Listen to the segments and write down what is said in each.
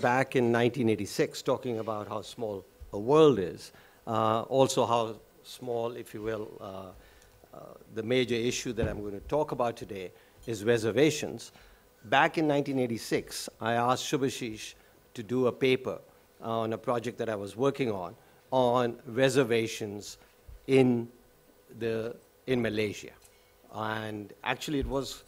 back in 1986, talking about how small a world is, uh, also how small, if you will, uh, uh, the major issue that I'm going to talk about today is reservations. Back in 1986, I asked Subhashis to do a paper on a project that I was working on on reservations in, the, in Malaysia. And actually, it was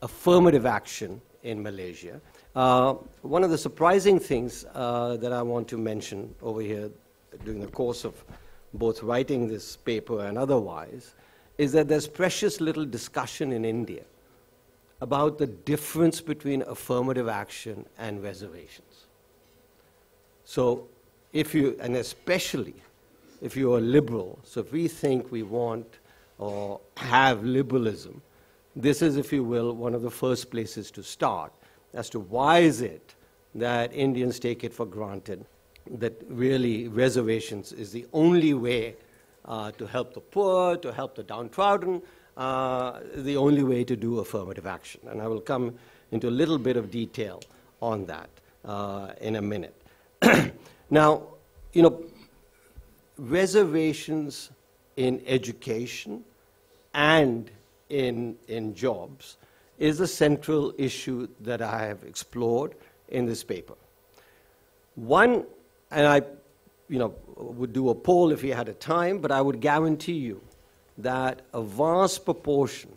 affirmative action in Malaysia. Uh, one of the surprising things uh, that I want to mention over here during the course of both writing this paper and otherwise is that there's precious little discussion in India about the difference between affirmative action and reservations. So, if you, and especially if you're liberal, so if we think we want or have liberalism, this is, if you will, one of the first places to start as to why is it that Indians take it for granted that really reservations is the only way uh, to help the poor, to help the downtrodden, uh, the only way to do affirmative action. And I will come into a little bit of detail on that uh, in a minute. now, you know, reservations in education and in, in jobs is a central issue that I have explored in this paper. One, and I you know, would do a poll if we had a time, but I would guarantee you that a vast proportion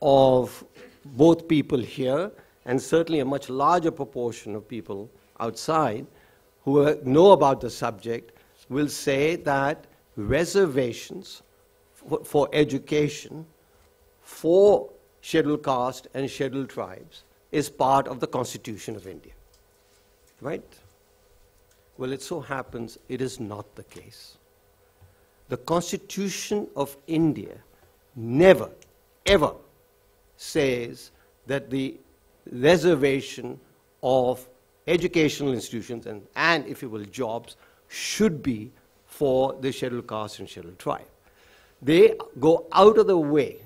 of both people here and certainly a much larger proportion of people outside who know about the subject will say that reservations for, for education for scheduled caste and scheduled tribes is part of the Constitution of India. Right? Well, it so happens it is not the case. The Constitution of India never, ever says that the reservation of educational institutions and, and, if you will, jobs should be for the scheduled caste and scheduled tribe. They go out of the way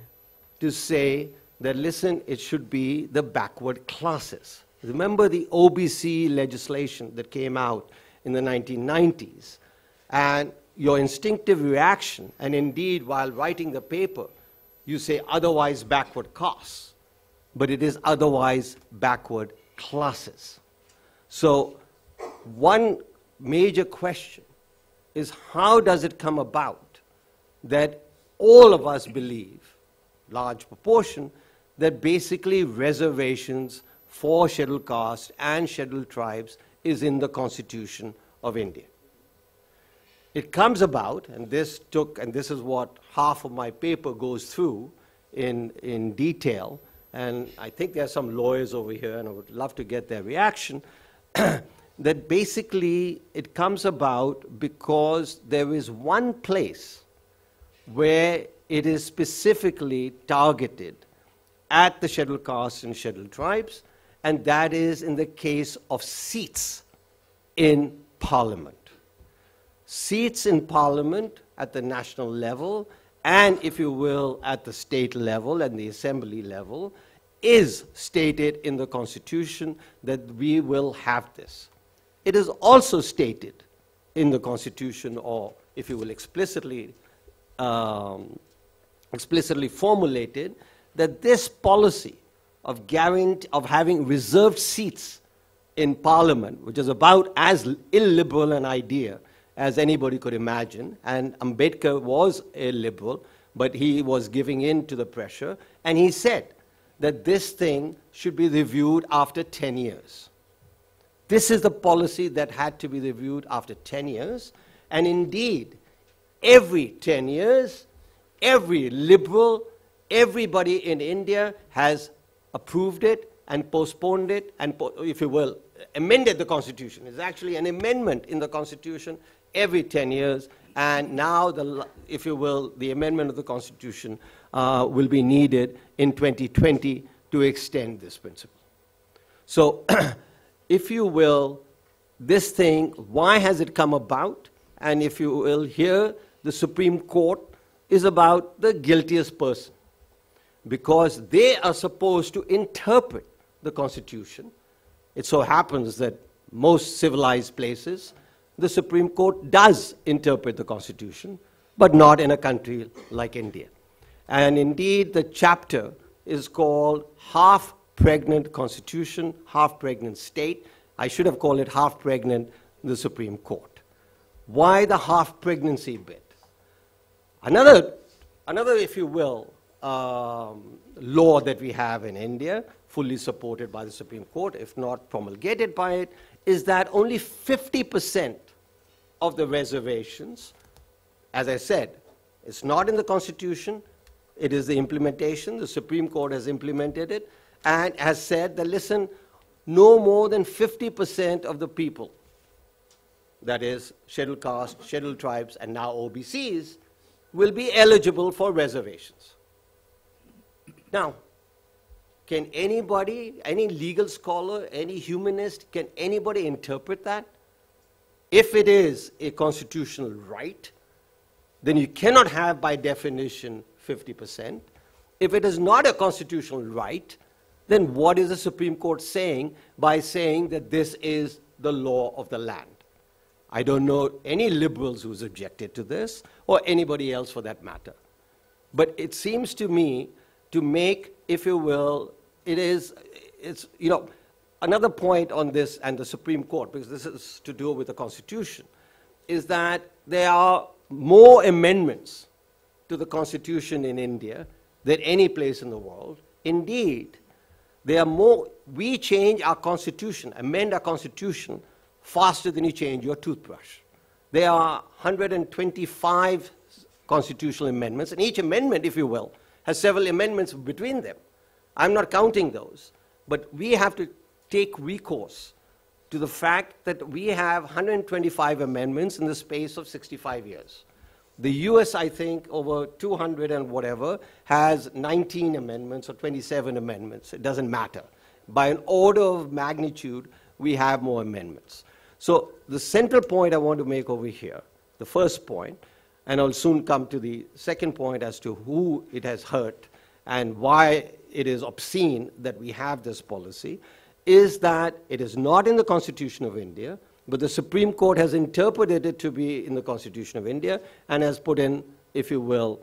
to say that, listen, it should be the backward classes. Remember the OBC legislation that came out in the 1990s. And your instinctive reaction, and indeed, while writing the paper, you say otherwise backward castes, but it is otherwise backward classes. So, one major question is how does it come about that all of us believe, large proportion, that basically reservations for scheduled castes and scheduled tribes is in the Constitution of India. It comes about, and this took, and this is what half of my paper goes through in, in detail, and I think there are some lawyers over here, and I would love to get their reaction, that basically it comes about because there is one place where it is specifically targeted at the scheduled castes and scheduled tribes, and that is in the case of seats in parliament. Seats in parliament at the national level, and if you will, at the state level and the assembly level, is stated in the Constitution that we will have this. It is also stated in the Constitution, or if you will, explicitly, um, explicitly formulated, that this policy of, of having reserved seats in Parliament, which is about as illiberal an idea as anybody could imagine, and Ambedkar was a liberal, but he was giving in to the pressure, and he said that this thing should be reviewed after 10 years. This is the policy that had to be reviewed after 10 years, and indeed, every 10 years, every liberal Everybody in India has approved it and postponed it and, if you will, amended the Constitution. It's actually an amendment in the Constitution every 10 years. And now, the, if you will, the amendment of the Constitution uh, will be needed in 2020 to extend this principle. So, if you will, this thing, why has it come about? And if you will, here, the Supreme Court is about the guiltiest person because they are supposed to interpret the Constitution. It so happens that most civilized places, the Supreme Court does interpret the Constitution, but not in a country like India. And indeed, the chapter is called Half Pregnant Constitution, Half Pregnant State. I should have called it Half Pregnant, the Supreme Court. Why the half pregnancy bit? Another, another if you will, um, law that we have in India, fully supported by the Supreme Court, if not promulgated by it, is that only 50% of the reservations, as I said, it's not in the Constitution, it is the implementation. The Supreme Court has implemented it and has said that, listen, no more than 50% of the people, that is, scheduled castes, scheduled tribes, and now OBCs, will be eligible for reservations. Now, can anybody, any legal scholar, any humanist, can anybody interpret that? If it is a constitutional right, then you cannot have, by definition, 50%. If it is not a constitutional right, then what is the Supreme Court saying by saying that this is the law of the land? I don't know any liberals who's objected to this, or anybody else for that matter. But it seems to me to make, if you will, it is, it's, you know, another point on this and the Supreme Court, because this is to do with the Constitution, is that there are more amendments to the Constitution in India than any place in the world. Indeed, there are more, we change our Constitution, amend our Constitution faster than you change your toothbrush. There are 125 constitutional amendments, and each amendment, if you will, has several amendments between them. I'm not counting those, but we have to take recourse to the fact that we have 125 amendments in the space of 65 years. The US, I think, over 200 and whatever, has 19 amendments or 27 amendments. It doesn't matter. By an order of magnitude, we have more amendments. So the central point I want to make over here, the first point, and I'll soon come to the second point as to who it has hurt and why it is obscene that we have this policy, is that it is not in the Constitution of India. But the Supreme Court has interpreted it to be in the Constitution of India and has put in, if you will,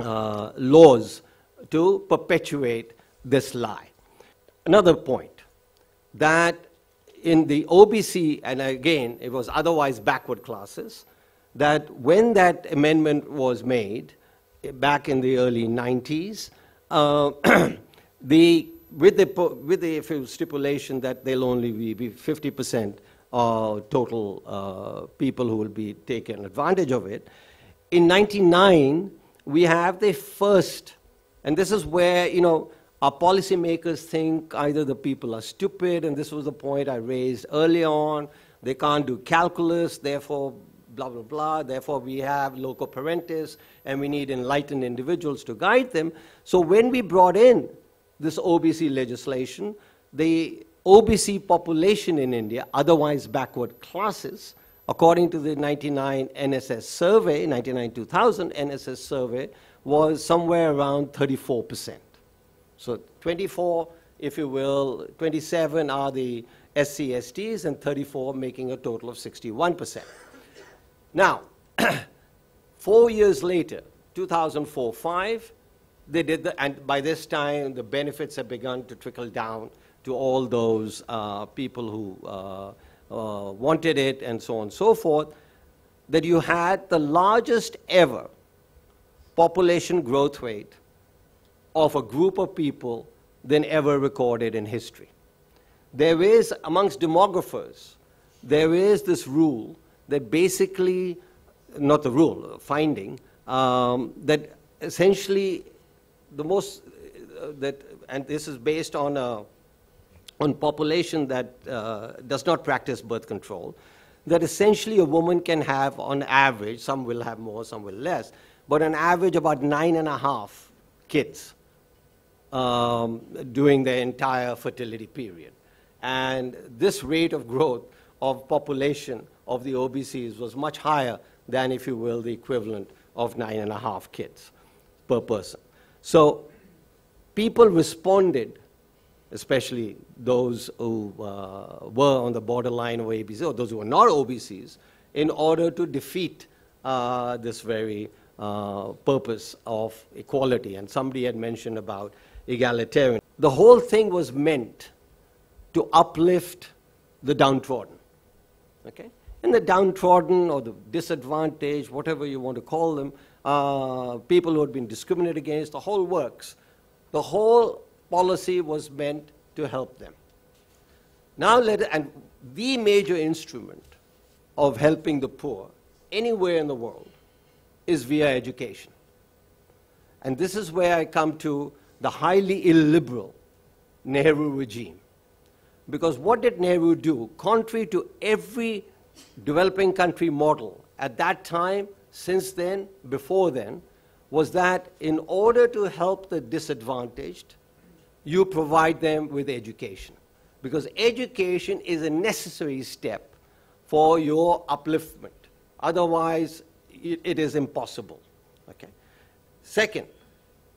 uh, laws to perpetuate this lie. Another point that in the OBC, and again, it was otherwise backward classes, that when that amendment was made back in the early 90s, uh, the, with, the, with the stipulation that there'll only be 50 percent uh, total uh, people who will be taken advantage of it. In 99, we have the first, and this is where, you know, our policymakers think either the people are stupid, and this was the point I raised early on, they can't do calculus, therefore, blah, blah, blah, therefore we have loco parentis, and we need enlightened individuals to guide them. So when we brought in this OBC legislation, the OBC population in India, otherwise backward classes, according to the 99 NSS survey, 99-2000 NSS survey, was somewhere around 34%. So 24, if you will, 27 are the SCSTs and 34 making a total of 61%. Now, four years later, 2004-5, they did the, and by this time the benefits have begun to trickle down to all those uh, people who uh, uh, wanted it and so on and so forth, that you had the largest ever population growth rate of a group of people than ever recorded in history. There is, amongst demographers, there is this rule that basically, not the rule, finding, um, that essentially the most, uh, that, and this is based on a on population that uh, does not practice birth control, that essentially a woman can have on average, some will have more, some will less, but on average about nine and a half kids um, during the entire fertility period. And this rate of growth of population of the OBCs was much higher than, if you will, the equivalent of nine and a half kids per person. So people responded especially those who uh, were on the borderline of OBC, or those who were not OBCs, in order to defeat uh, this very uh, purpose of equality. And somebody had mentioned about egalitarian. The whole thing was meant to uplift the downtrodden. Okay? And the downtrodden or the disadvantaged, whatever you want to call them, uh, people who had been discriminated against, the whole works. The whole policy was meant to help them. Now let and the major instrument of helping the poor anywhere in the world is via education. And this is where I come to the highly illiberal Nehru regime. Because what did Nehru do? Contrary to every developing country model at that time, since then, before then, was that in order to help the disadvantaged, you provide them with education. Because education is a necessary step for your upliftment. Otherwise, it, is impossible. Okay? Second,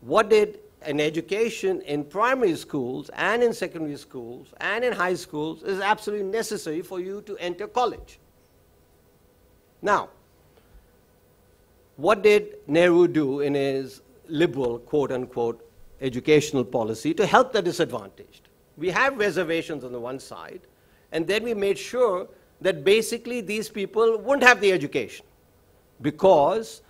what did an education in primary schools and in secondary schools and in high schools is absolutely necessary for you to enter college. Now, what did Nehru do in his liberal, quote unquote, educational policy to help the disadvantaged? We have reservations on the one side, and then we made sure that basically these people wouldn't have the education because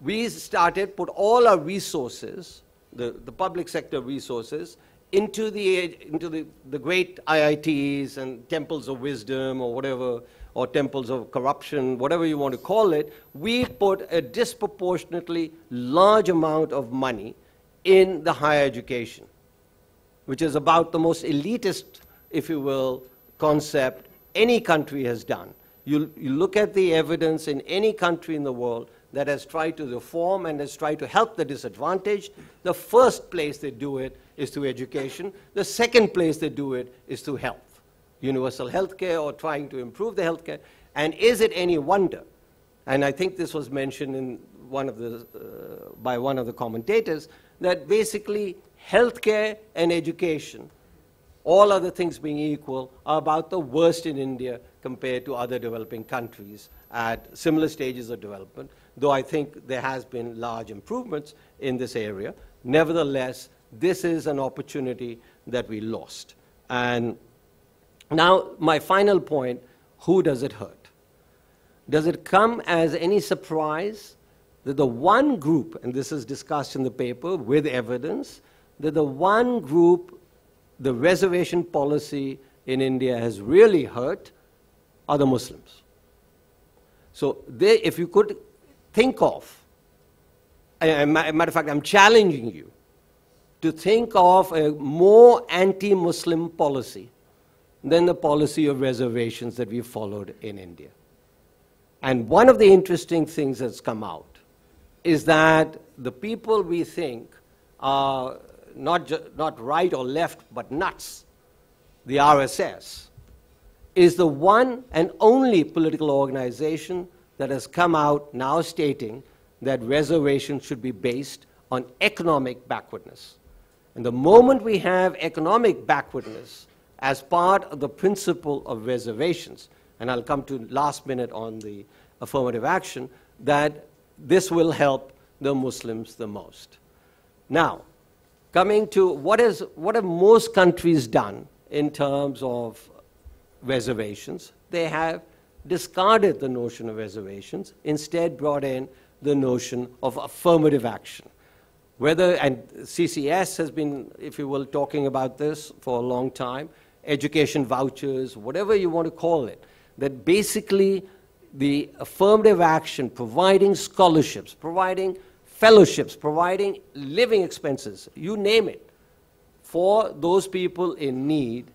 we started, put all our resources, the, the public sector resources, into the, into the, the great IITs and temples of wisdom or whatever, or temples of corruption, whatever you want to call it, we put a disproportionately large amount of money in the higher education, which is about the most elitist, if you will, concept any country has done. You, you look at the evidence in any country in the world that has tried to reform and has tried to help the disadvantaged, the first place they do it is through education. The second place they do it is through health, universal health care or trying to improve the health care. And is it any wonder? And I think this was mentioned in one of the, uh, by one of the commentators that basically healthcare and education all other things being equal, are about the worst in India compared to other developing countries at similar stages of development, though I think there has been large improvements in this area. Nevertheless, this is an opportunity that we lost. And now, my final point, who does it hurt? Does it come as any surprise that the one group, and this is discussed in the paper with evidence, that the one group the reservation policy in India has really hurt are the Muslims. So they, if you could think of, a matter of fact, I'm challenging you to think of a more anti-Muslim policy than the policy of reservations that we followed in India. And one of the interesting things that's come out is that the people we think are not, not right or left, but nuts, the RSS, is the one and only political organization that has come out now stating that reservations should be based on economic backwardness. And the moment we have economic backwardness as part of the principle of reservations, and I'll come to last minute on the affirmative action, that this will help the Muslims the most. Now, coming to what, is, what have most countries done in terms of reservations? They have discarded the notion of reservations, instead brought in the notion of affirmative action. Whether, and CCS has been, if you will, talking about this for a long time, education vouchers, whatever you want to call it, that basically the affirmative action, providing scholarships, providing fellowships, providing living expenses, you name it, for those people in need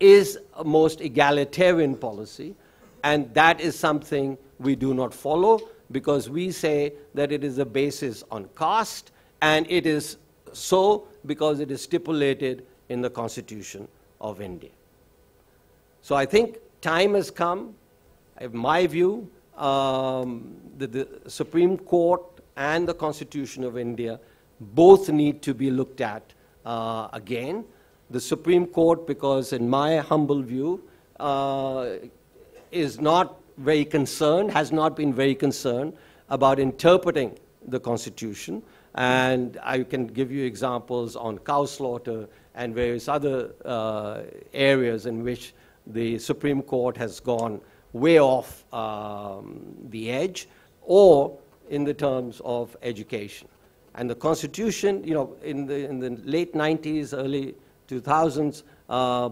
is a most egalitarian policy, and that is something we do not follow because we say that it is a basis on caste, and it is so because it is stipulated in the Constitution of India. So I think time has come, in my view, um, that the Supreme Court and the Constitution of India both need to be looked at uh, again. the Supreme Court, because in my humble view, uh, is not very concerned, has not been very concerned about interpreting the Constitution. And I can give you examples on cow slaughter and various other uh, areas in which the Supreme Court has gone way off um, the edge, or in the terms of education. And the Constitution, you know, in the, in the late 90s, early 2000s, uh,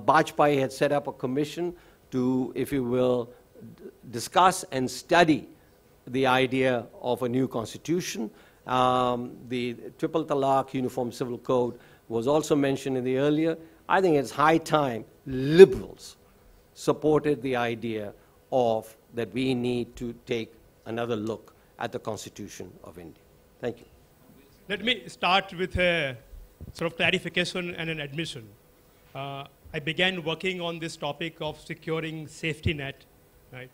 had set up a commission to, if you will, discuss and study the idea of a new constitution. Um, the triple talaq uniform civil code was also mentioned in the earlier. I think it's high time liberals supported the idea of that we need to take another look at the Constitution of India. Thank you. Let me start with a sort of clarification and an admission. Uh, I began working on this topic of securing safety net, right,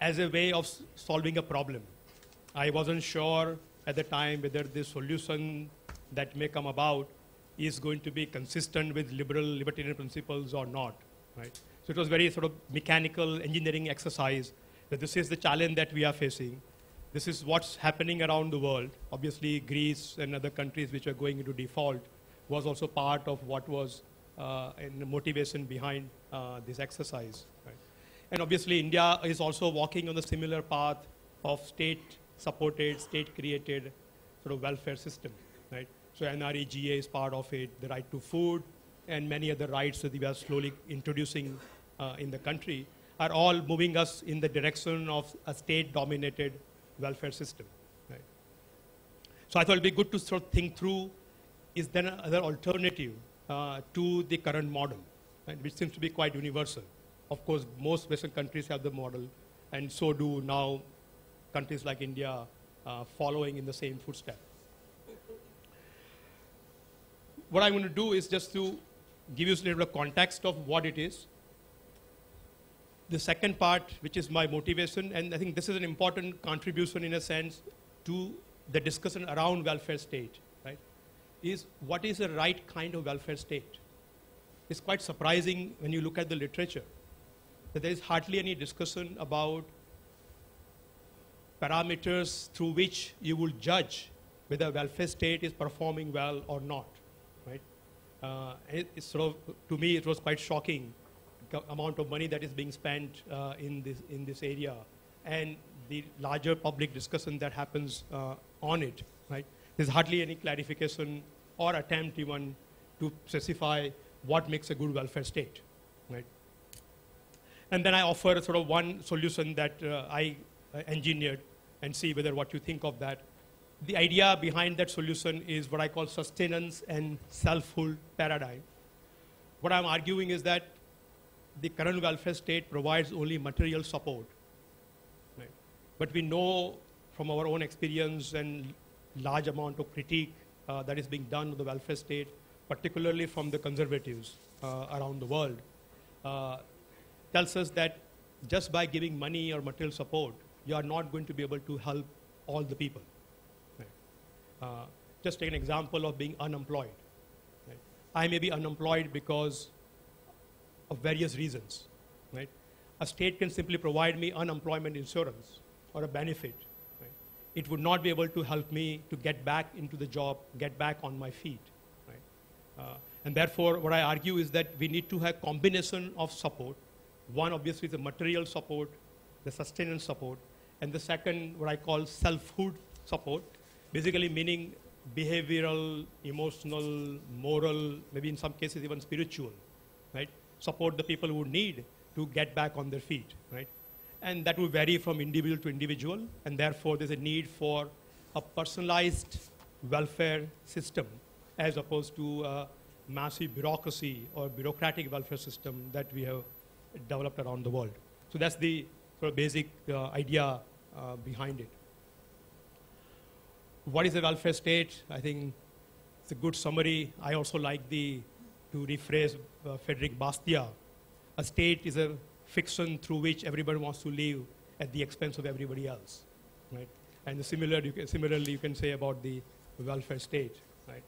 as a way of solving a problem. I wasn't sure at the time whether the solution that may come about is going to be consistent with liberal libertarian principles or not, right? So it was very sort of mechanical engineering exercise that this is the challenge that we are facing. This is what's happening around the world. Obviously, Greece and other countries which are going into default was also part of what was uh, the motivation behind uh, this exercise. Right? And obviously, India is also walking on the similar path of state-supported, state-created sort of welfare system. Right? So NREGA is part of it, the right to food, and many other rights that we are slowly introducing uh, in the country are all moving us in the direction of a state-dominated welfare system. Right? So I thought it'd be good to sort of think through, is there another alternative uh, to the current model, right, which seems to be quite universal. Of course, most Western countries have the model, and so do now countries like India uh, following in the same footstep. What I'm going to do is just to give you a little bit of context of what it is. The second part, which is my motivation, and I think this is an important contribution in a sense to the discussion around welfare state right, is what is the right kind of welfare state? It's quite surprising when you look at the literature that there is hardly any discussion about parameters through which you will judge whether welfare state is performing well or not? Uh, it, sort of, to me, it was quite shocking amount of money that is being spent uh, in, this, in this area and the larger public discussion that happens uh, on it, right? There's hardly any clarification or attempt even to specify what makes a good welfare state, right? And then I offer sort of one solution that uh, I engineered and see whether what you think of that. The idea behind that solution is what I call sustenance and selfhood paradigm. What I'm arguing is that the current welfare state provides only material support. Right? But we know from our own experience and large amount of critique uh, that is being done to the welfare state, particularly from the conservatives uh, around the world, uh, tells us that just by giving money or material support, you are not going to be able to help all the people. Right? Uh, just take an example of being unemployed. Right? I may be unemployed because of various reasons. Right? A state can simply provide me unemployment insurance or a benefit it would not be able to help me to get back into the job, get back on my feet. Right? Uh, and therefore, what I argue is that we need to have combination of support. One, obviously, is the material support, the sustenance support, and the second, what I call selfhood support, basically meaning behavioral, emotional, moral, maybe in some cases even spiritual, right? Support the people who need to get back on their feet, right? and that will vary from individual to individual, and therefore there's a need for a personalized welfare system as opposed to a massive bureaucracy or bureaucratic welfare system that we have developed around the world. So that's the sort of basic uh, idea uh, behind it. What is a welfare state? I think it's a good summary. I also like the, to rephrase uh, Frederick Bastiat. A state is a fiction through which everybody wants to live at the expense of everybody else, right? And similar, you can, similarly, you can say about the welfare state, right?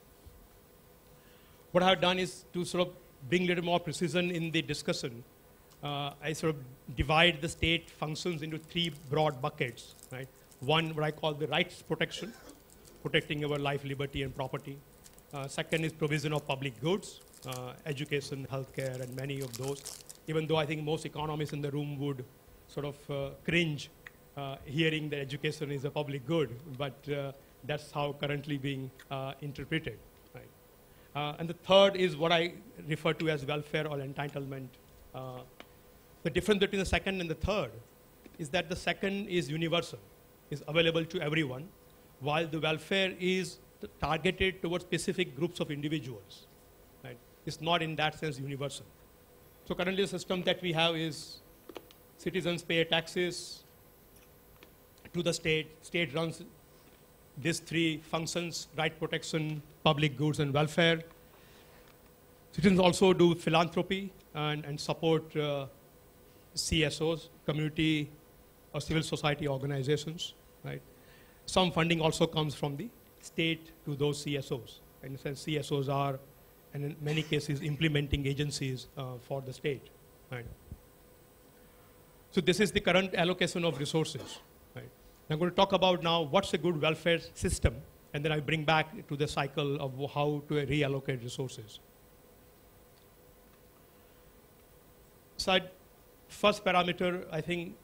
What I've done is to sort of bring a little more precision in the discussion, uh, I sort of divide the state functions into three broad buckets, right? One, what I call the rights protection, protecting our life, liberty, and property. Uh, second is provision of public goods, uh, education, healthcare, and many of those. Even though I think most economists in the room would sort of uh, cringe uh, hearing that education is a public good, but uh, that's how currently being uh, interpreted. Right? And the third is what I refer to as welfare or entitlement. The difference between the second and the third is that the second is universal, is available to everyone, while the welfare is targeted towards specific groups of individuals. Right? It's not in that sense universal. So currently the system that we have is citizens pay taxes to the state, state runs these three functions, right protection, public goods, and welfare. Citizens also do philanthropy and, and support uh, CSOs, community or civil society organizations, right? Some funding also comes from the state to those CSOs. In a sense, CSOs are, and in many cases, implementing agencies uh, for the state, right? So this is the current allocation of resources, right? I'm going to talk about now what's a good welfare system, and then I bring back to the cycle of how to reallocate resources. So first parameter, I think,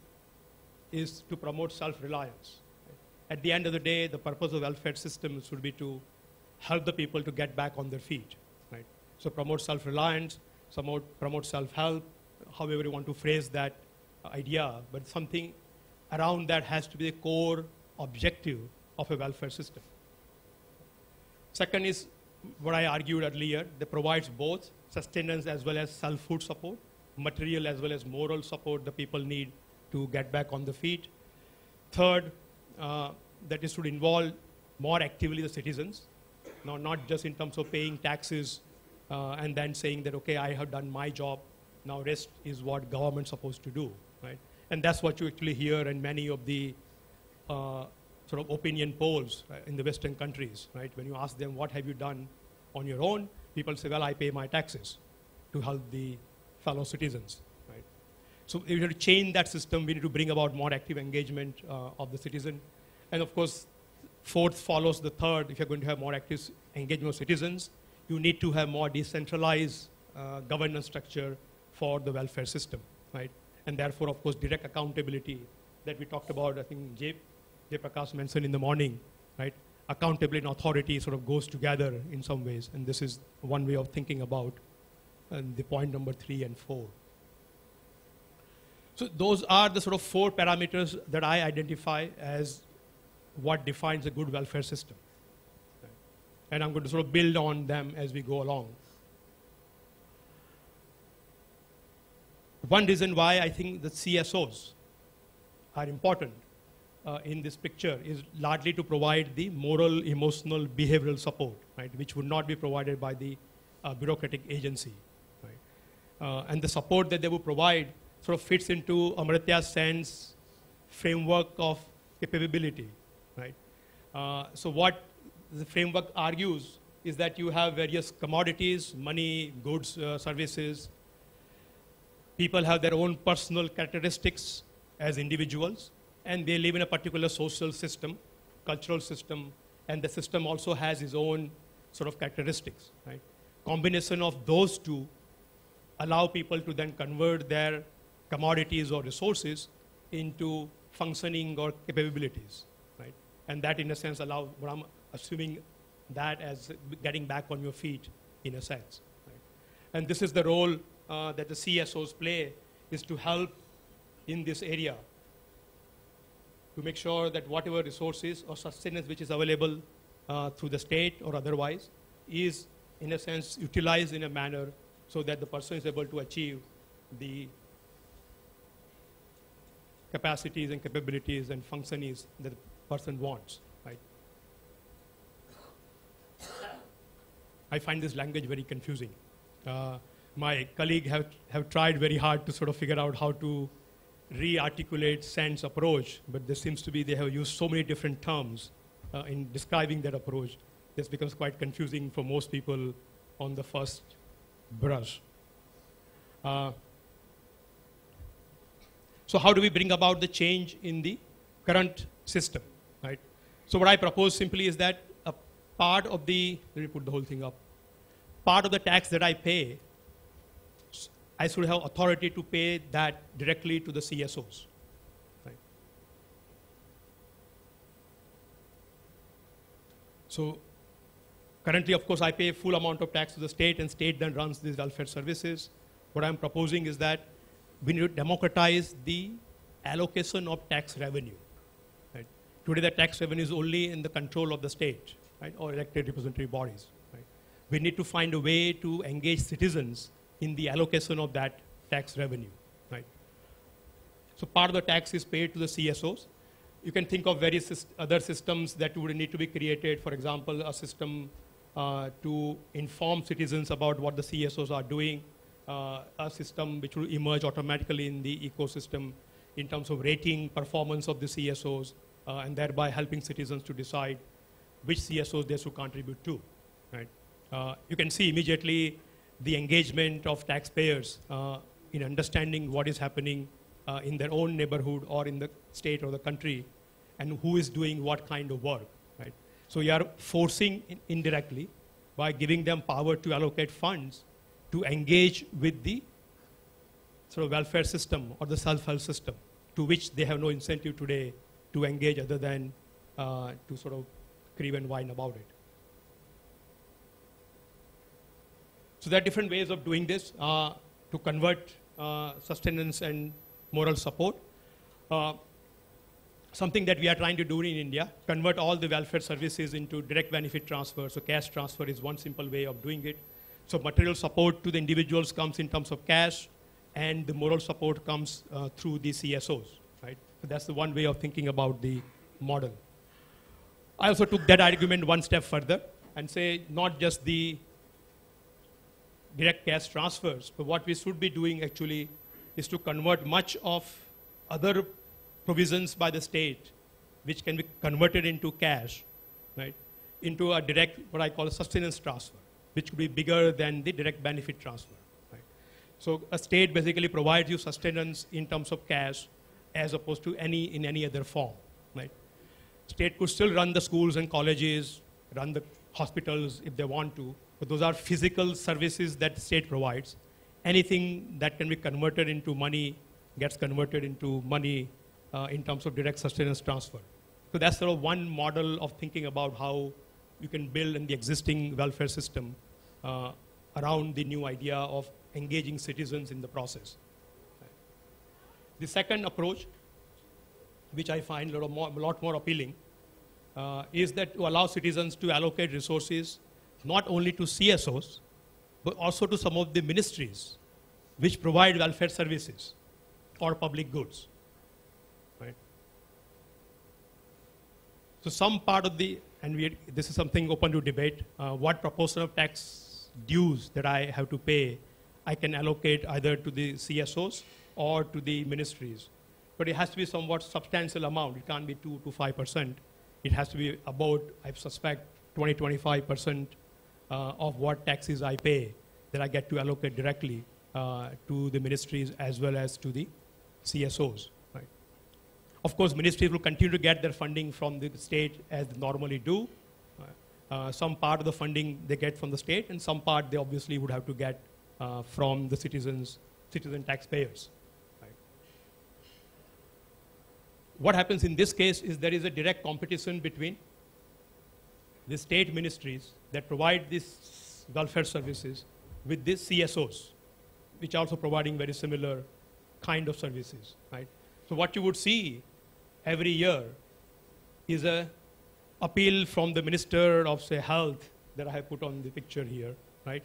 is to promote self-reliance. At the end of the day, the purpose of welfare systems should be to help the people to get back on their feet, right? So promote self-reliance, promote, promote self-help, however you want to phrase that idea, but something around that has to be the core objective of a welfare system. Second is what I argued earlier, that provides both sustenance as well as selfhood support, material as well as moral support the people need to get back on the feet. Third, uh, that is should involve more actively the citizens, now not just in terms of paying taxes uh, and then saying that okay, I have done my job, now rest is what government's supposed to do, right? And that's what you actually hear in many of the uh, sort of opinion polls uh, in the Western countries, right? When you ask them, what have you done on your own? People say, well, I pay my taxes to help the fellow citizens? So if we need to change that system. We need to bring about more active engagement uh, of the citizen. And of course, fourth follows the third. If you're going to have more active engagement of citizens, you need to have more decentralized uh, governance structure for the welfare system, right? And therefore, of course, direct accountability that we talked about, I think Jay, Jay Prakash mentioned in the morning, right? Accountability and authority sort of goes together in some ways, and this is one way of thinking about and the point number three and four. So those are the sort of four parameters that I identify as what defines a good welfare system. And I'm going to sort of build on them as we go along. One reason why I think the CSOs are important uh, in this picture is largely to provide the moral, emotional, behavioral support, right, which would not be provided by the uh, bureaucratic agency. Right? Uh, and the support that they would provide sort of fits into Amartya Sen's framework of capability. Right? Uh, so what the framework argues is that you have various commodities, money, goods, uh, services. People have their own personal characteristics as individuals, and they live in a particular social system, cultural system, and the system also has its own sort of characteristics. Right? Combination of those two allow people to then convert their commodities or resources into functioning or capabilities, right? And that, in a sense, allows what I'm assuming that as getting back on your feet, in a sense. Right? And this is the role uh, that the CSOs play, is to help in this area to make sure that whatever resources or sustenance which is available uh, through the state or otherwise is, in a sense, utilized in a manner so that the person is able to achieve the capacities and capabilities and functionings that the person wants, right? I find this language very confusing. Uh, my colleague have, have tried very hard to sort of figure out how to re-articulate Sen's approach, but there seems to be they have used so many different terms uh, in describing that approach. This becomes quite confusing for most people on the first brush. Uh, so how do we bring about the change in the current system, right? So what I propose simply is that a part of the, let me put the whole thing up, part of the tax that I pay, I should have authority to pay that directly to the CSOs. So currently, of course, I pay full amount of tax to the state, and state then runs these welfare services. What I'm proposing is that we need to democratize the allocation of tax revenue. Right? Today, the tax revenue is only in the control of the state right, or elected representative bodies. Right? We need to find a way to engage citizens in the allocation of that tax revenue. Right? So part of the tax is paid to the CSOs. You can think of various other systems that would need to be created. For example, a system uh, to inform citizens about what the CSOs are doing, a system which will emerge automatically in the ecosystem in terms of rating performance of the CSOs uh, and thereby helping citizens to decide which CSOs they should contribute to. Right? Uh, you can see immediately the engagement of taxpayers uh, in understanding what is happening uh, in their own neighborhood or in the state or the country and who is doing what kind of work. Right? So you are forcing in indirectly by giving them power to allocate funds to engage with the sort of welfare system or the self-help system to which they have no incentive today to engage other than uh, to sort of crave and whine about it. So there are different ways of doing this uh, to convert uh, sustenance and moral support. Uh, something that we are trying to do in India, convert all the welfare services into direct benefit transfer. So cash transfer is one simple way of doing it. So material support to the individuals comes in terms of cash, and the moral support comes uh, through the CSOs, right? So that's the one way of thinking about the model. I also took that argument one step further and say not just the direct cash transfers. But what we should be doing actually is to convert much of other provisions by the state, which can be converted into cash, right, into a direct, what I call a sustenance transfer, which could be bigger than the direct benefit transfer. So a state basically provides you sustenance in terms of cash as opposed to any in any other form. Right? State could still run the schools and colleges, run the hospitals if they want to, but those are physical services that state provides. Anything that can be converted into money gets converted into money uh, in terms of direct sustenance transfer. So that's sort of one model of thinking about how you can build in the existing welfare system uh, around the new idea of engaging citizens in the process. The second approach, which I find a lot more, a lot more appealing, uh, is that to allow citizens to allocate resources not only to CSOs, but also to some of the ministries which provide welfare services or public goods. Right? So some part of the, and we, this is something open to debate, uh, what proportion of tax dues that I have to pay, I can allocate either to the CSOs or to the ministries. But it has to be somewhat substantial amount. It can't be 2 to 5%. It has to be about, I suspect, 20, 25% uh, of what taxes I pay that I get to allocate directly uh, to the ministries as well as to the CSOs. Right? Of course, ministries will continue to get their funding from the state as they normally do. Uh, some part of the funding they get from the state, and some part they obviously would have to get uh, from the citizens, citizen taxpayers. Right? What happens in this case is there is a direct competition between the state ministries that provide these welfare services with these CSOs, which are also providing very similar kind of services, right? So what you would see every year is a appeal from the Minister of, say, Health that I have put on the picture here, right,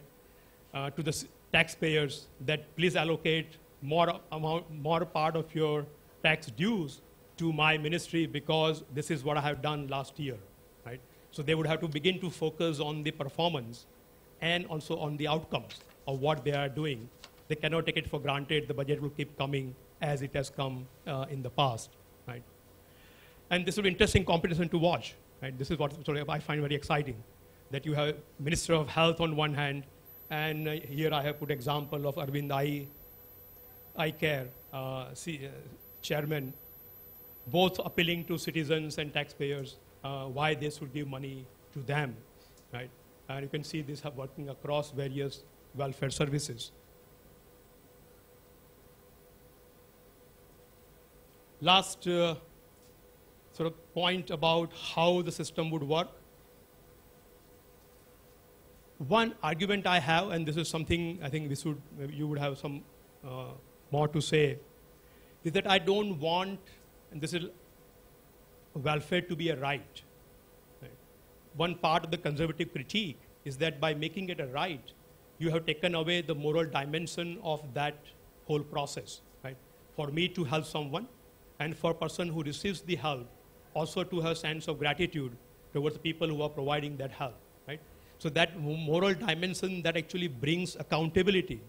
uh, to the taxpayers that please allocate more amount, more part of your tax dues to my ministry because this is what I have done last year, right? So they would have to begin to focus on the performance and also on the outcomes of what they are doing. They cannot take it for granted. The budget will keep coming as it has come uh, in the past? And this will be interesting competition to watch, right? This is what I find very exciting, that you have Minister of Health on one hand, and uh, here I have put example of Aravind Eye Care uh, C, uh, chairman, both appealing to citizens and taxpayers uh, why they should give money to them, right? And you can see this working across various welfare services. Last uh, sort of point about how the system would work. One argument I have, and this is something I think this would, you would have some uh, more to say, is that I don't want, and this is welfare to be a right. right. One part of the conservative critique is that by making it a right, you have taken away the moral dimension of that whole process. Right? For me to help someone, and for a person who receives the help, also to have sense of gratitude towards the people who are providing that help. Right? So that moral dimension that actually brings accountability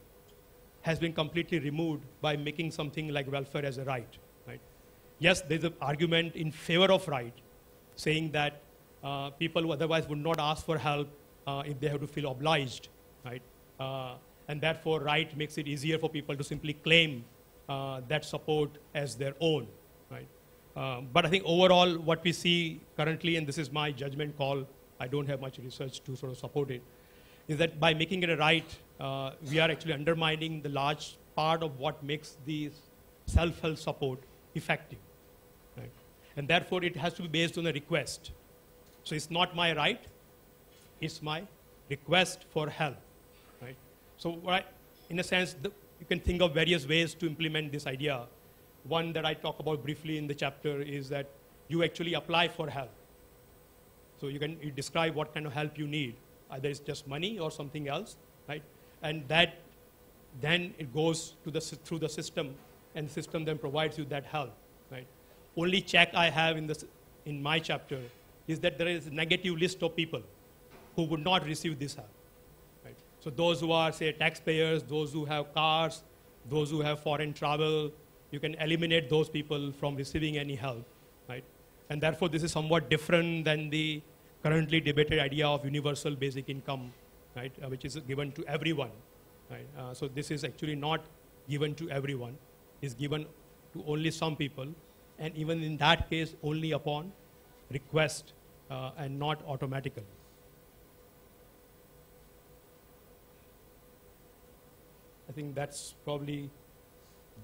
has been completely removed by making something like welfare as a right. Right? Yes, there's an argument in favor of right, saying that uh, people who otherwise would not ask for help uh, if they have to feel obliged, right? Uh, and therefore, right makes it easier for people to simply claim uh, that support as their own, but I think overall, what we see currently, and this is my judgment call, I don't have much research to sort of support it, is that by making it a right, uh, we are actually undermining the large part of what makes the self-help support effective. Right? And therefore, it has to be based on a request. So it's not my right, it's my request for help. Right? So in a sense, the, you can think of various ways to implement this idea. One that I talk about briefly in the chapter is that you actually apply for help. So you can you describe what kind of help you need. Either it's just money or something else, right? And that then it goes to the, through the system, and the system then provides you that help, right? Only check I have in, this, in my chapter is that there is a negative list of people who would not receive this help. Right? So those who are, say, taxpayers, those who have cars, those who have foreign travel, you can eliminate those people from receiving any help. Right? And therefore, this is somewhat different than the currently debated idea of universal basic income, right, uh, which is given to everyone. Right? Uh, so this is actually not given to everyone. It's given to only some people, and even in that case, only upon request uh, and not automatically. I think that's probably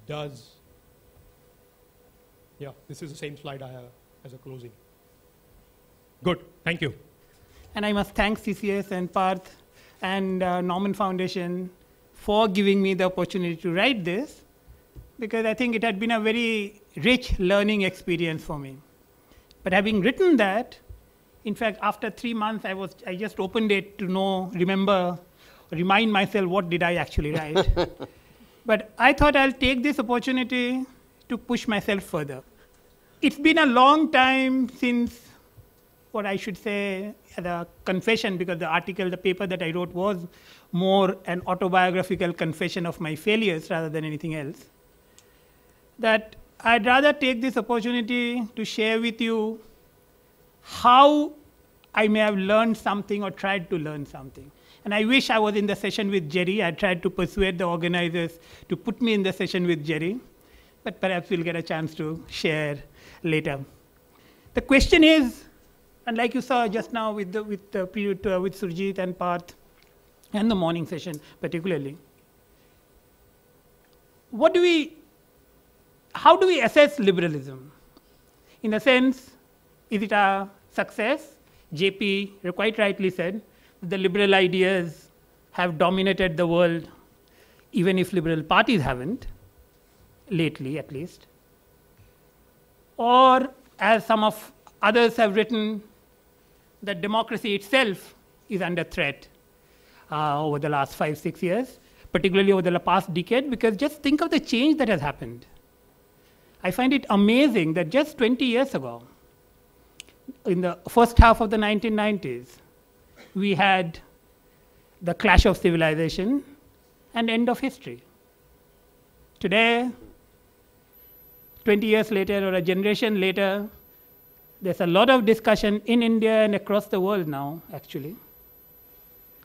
does. Yeah, this is the same slide I have as a closing. Good, thank you. And I must thank CCS and Parth and uh, Naumann Foundation for giving me the opportunity to write this because I think it had been a very rich learning experience for me. But having written that, in fact, after three months, I was I just opened it to know, remember remind myself what did I actually write. but I thought I'll take this opportunity to push myself further. It's been a long time since what I should say the confession because the article, the paper that I wrote was more an autobiographical confession of my failures rather than anything else. That I'd rather take this opportunity to share with you how I may have learned something or tried to learn something. And I wish I was in the session with Jerry. I tried to persuade the organizers to put me in the session with Jerry, but perhaps we'll get a chance to share later. The question is, and like you saw just now with, the, with, the, uh, with Surjit and Parth, and the morning session particularly, what do we, how do we assess liberalism? In a sense, is it a success? JP quite rightly said, the liberal ideas have dominated the world, even if liberal parties haven't, lately at least. Or, as some of others have written, that democracy itself is under threat uh, over the last five, six years, particularly over the past decade, because just think of the change that has happened. I find it amazing that just 20 years ago, in the first half of the 1990s, we had the clash of civilization and end of history. Today, 20 years later or a generation later, there's a lot of discussion in India and across the world now, actually,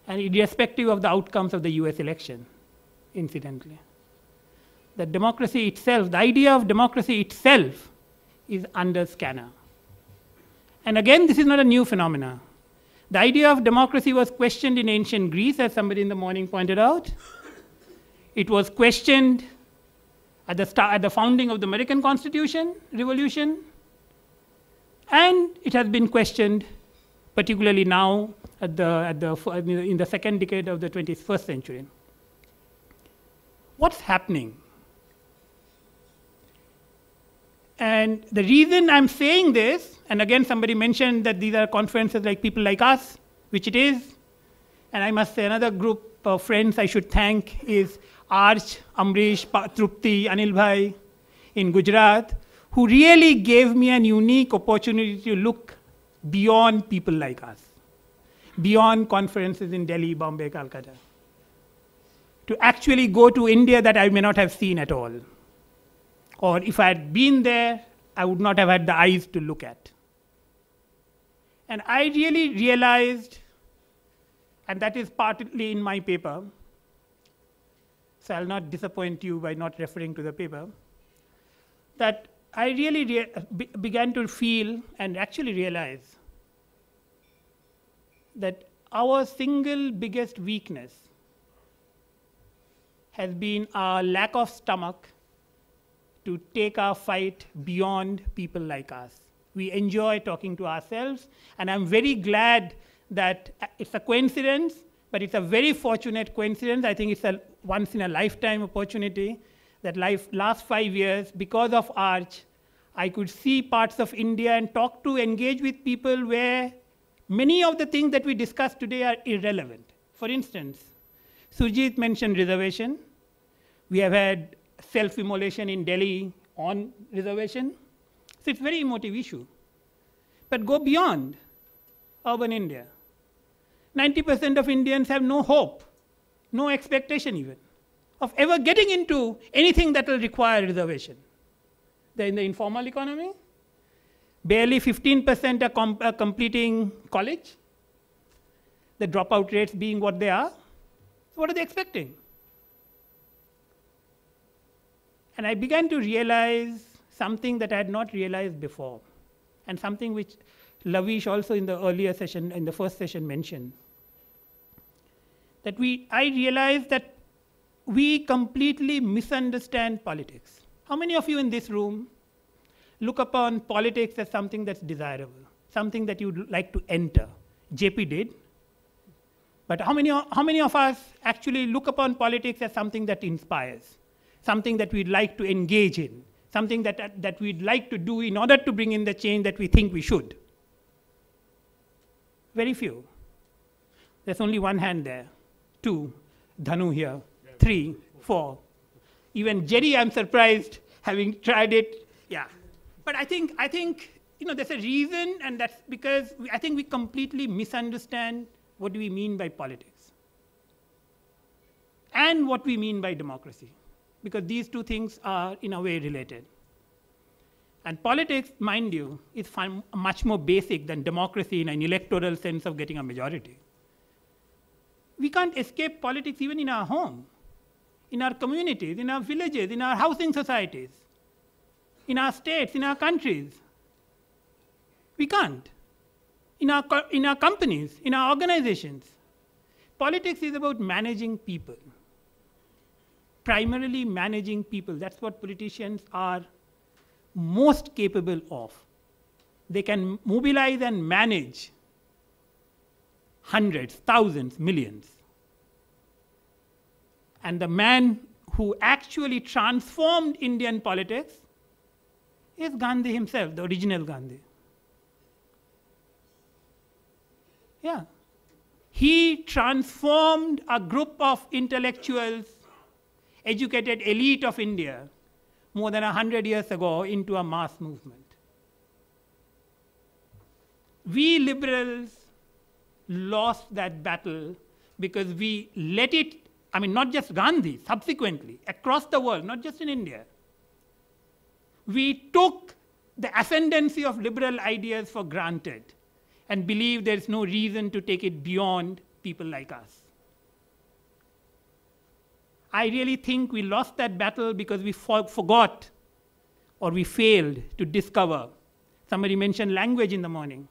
and irrespective of the outcomes of the US election, incidentally. that democracy itself, the idea of democracy itself, is under scanner. And again, this is not a new phenomenon. The idea of democracy was questioned in ancient Greece, as somebody in the morning pointed out. It was questioned at the, start, at the founding of the American Constitution revolution. And it has been questioned, particularly now at the, at the, in the second decade of the 21st century. What's happening? And the reason I'm saying this, and again, somebody mentioned that these are conferences like people like us, which it is. And I must say, another group of friends I should thank is Arch, Amrish, Trupti, Anil Bhai in Gujarat, who really gave me an unique opportunity to look beyond people like us, beyond conferences in Delhi, Bombay, Calcutta, to actually go to India that I may not have seen at all. Or if I had been there, I would not have had the eyes to look at. And I really realized, and that is partly in my paper, so I'll not disappoint you by not referring to the paper, that I really rea- be- began to feel and actually realize that our single biggest weakness has been our lack of stomach to take our fight beyond people like us. We enjoy talking to ourselves, and I'm very glad that uh, it's a coincidence, but it's a very fortunate coincidence. I think it's a once in a lifetime opportunity that life, last five years, because of Arch, I could see parts of India and talk to, engage with people where many of the things that we discussed today are irrelevant. For instance, Surjit mentioned reservation. We have had self-immolation in Delhi on reservation. So it's a very emotive issue. But go beyond urban India. 90% of Indians have no hope, no expectation even, of ever getting into anything that will require reservation. They're in the informal economy. Barely 15% are, com- are completing college. The dropout rates being what they are. So what are they expecting? And I began to realize something that I had not realized before, and something which Lavish also in the earlier session, in the first session, mentioned. That we, I realize that we completely misunderstand politics. How many of you in this room look upon politics as something that's desirable, something that you'd like to enter? JP did. But how many, how many of us actually look upon politics as something that inspires? something that we'd like to engage in, something that, that, that we'd like to do in order to bring in the change that we think we should. Very few. There's only one hand there. Two. Dhanu here. Three. Four. Even Jerry, I'm surprised, having tried it. Yeah. But I think, I think you know, there's a reason, and that's because we, I think we completely misunderstand what do we mean by politics and what we mean by democracy because these two things are in a way related. And politics, mind you, is much more basic than democracy in an electoral sense of getting a majority. We can't escape politics even in our home, in our communities, in our villages, in our housing societies, in our states, in our countries. We can't. In our, in our companies, in our organizations. Politics is about managing people primarily managing people. That's what politicians are most capable of. They can mobilize and manage hundreds, thousands, millions. And the man who actually transformed Indian politics is Gandhi himself, the original Gandhi. Yeah. He transformed a group of intellectuals educated elite of India more than 100 years ago into a mass movement. We liberals lost that battle because we let it, I mean, not just Gandhi, subsequently, across the world, not just in India. We took the ascendancy of liberal ideas for granted and believe there's no reason to take it beyond people like us. I really think we lost that battle because we for- forgot or we failed to discover. Somebody mentioned language in the morning.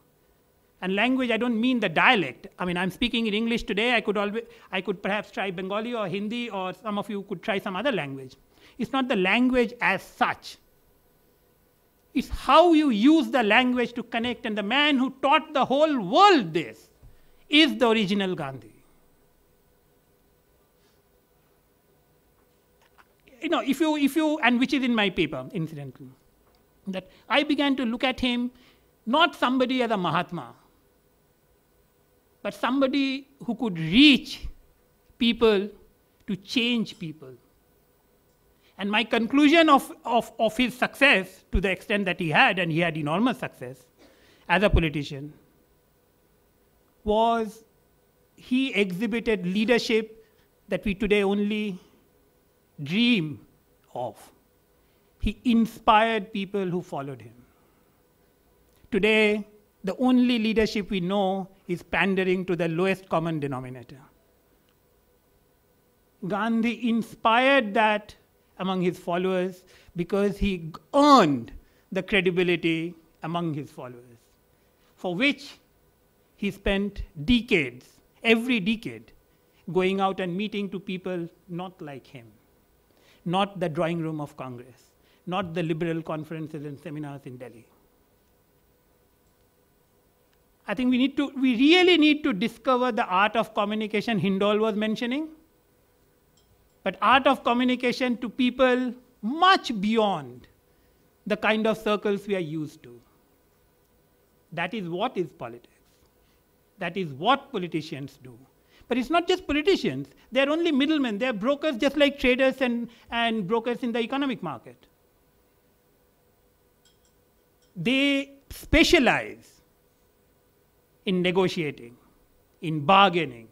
And language, I don't mean the dialect. I mean, I'm speaking in English today. I could, always, I could perhaps try Bengali or Hindi, or some of you could try some other language. It's not the language as such. It's how you use the language to connect. And the man who taught the whole world this is the original Gandhi. You know, if you, if you, and which is in my paper, incidentally, that I began to look at him not somebody as a Mahatma, but somebody who could reach people to change people. And my conclusion of, of, of his success, to the extent that he had, and he had enormous success as a politician, was he exhibited leadership that we today only dream of. He inspired people who followed him. Today, the only leadership we know is pandering to the lowest common denominator. Gandhi inspired that among his followers because he earned the credibility among his followers, for which he spent decades, every decade, going out and meeting to people not like him, not the drawing room of Congress, not the liberal conferences and seminars in Delhi. I think we need to, we really need to discover the art of communication Hindol was mentioning but art of communication to people much beyond the kind of circles we are used to. That is what is politics. That is what politicians do. But it's not just politicians, they're only middlemen, they're brokers just like traders and, and brokers in the economic market. They specialize in negotiating, in bargaining.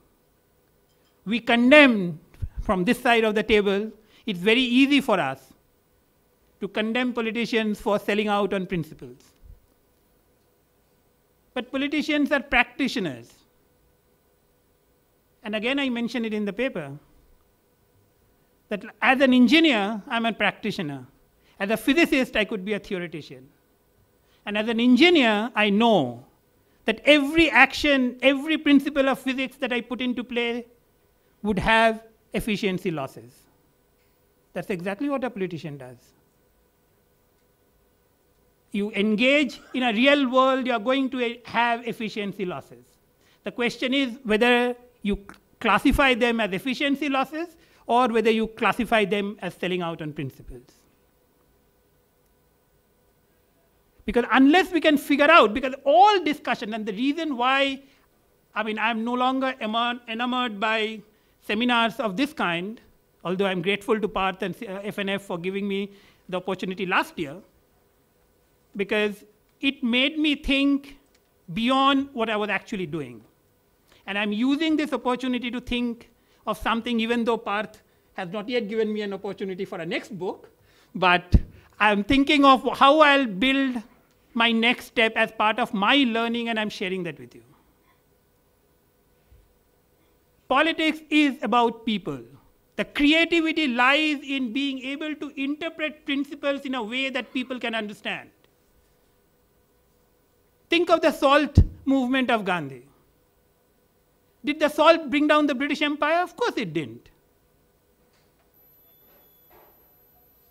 We condemn from this side of the table, it's very easy for us to condemn politicians for selling out on principles. But politicians are practitioners. And again, I mention it in the paper that as an engineer, I'm a practitioner. As a physicist, I could be a theoretician. And as an engineer, I know that every action, every principle of physics that I put into play would have efficiency losses. That's exactly what a politician does. You engage in a real world, you are going to have efficiency losses. The question is whether you classify them as efficiency losses or whether you classify them as selling out on principles. Because unless we can figure out, because all discussion and the reason why, I mean, I'm no longer enamored by seminars of this kind, although I'm grateful to Parth and FNF uh, for giving me the opportunity last year, because it made me think beyond what I was actually doing. And I'm using this opportunity to think of something, even though Parth has not yet given me an opportunity for a next book, but I'm thinking of how I'll build my next step as part of my learning, and I'm sharing that with you. Politics is about people. The creativity lies in being able to interpret principles in a way that people can understand. Think of the salt movement of Gandhi. Did the salt bring down the British Empire? Of course it didn't.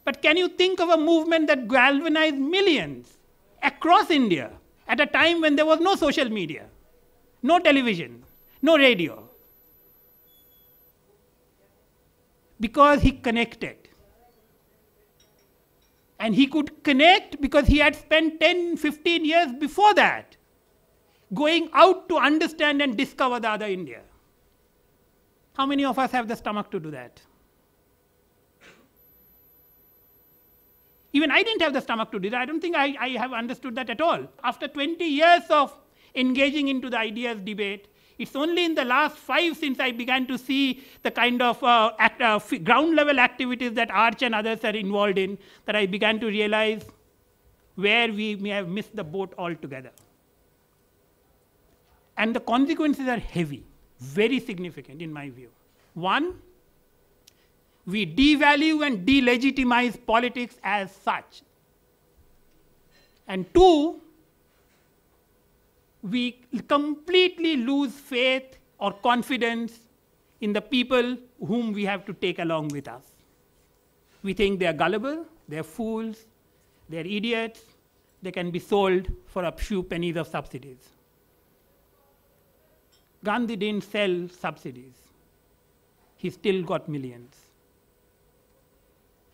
But can you think of a movement that galvanized millions across India at a time when there was no social media, no television, no radio? because he connected. And he could connect because he had spent 10, 15 years before that going out to understand and discover the other India. How many of us have the stomach to do that? Even I didn't have the stomach to do that. I don't think I, I have understood that at all. After 20 years of engaging into the ideas debate, it's only in the last five since I began to see the kind of uh, act, uh, ground level activities that Arch and others are involved in that I began to realize where we may have missed the boat altogether. And the consequences are heavy, very significant in my view. One, we devalue and delegitimize politics as such. And two, we completely lose faith or confidence in the people whom we have to take along with us. We think they are gullible, they're fools, they're idiots, they can be sold for a few pennies of subsidies. Gandhi didn't sell subsidies. He still got millions.